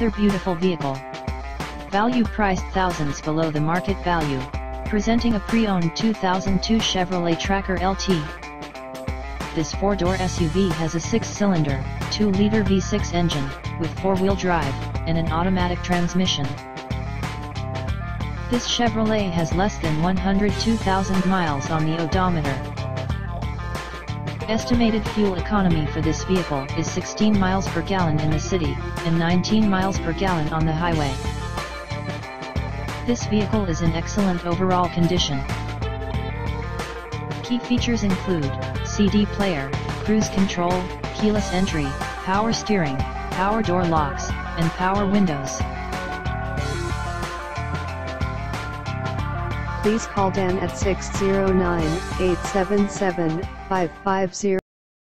Another beautiful vehicle. Value priced thousands below the market value, presenting a pre-owned 2002 Chevrolet Tracker LT. This four-door SUV has a 6-cylinder, 2-liter V6 engine, with 4-wheel drive, and an automatic transmission. This Chevrolet has less than 102,000 miles on the odometer. Estimated fuel economy for this vehicle is 16 miles per gallon in the city, and 19 miles per gallon on the highway. This vehicle is in excellent overall condition. Key features include, CD player, cruise control, keyless entry, power steering, power door locks, and power windows. Please call Dan at 609-877-5500.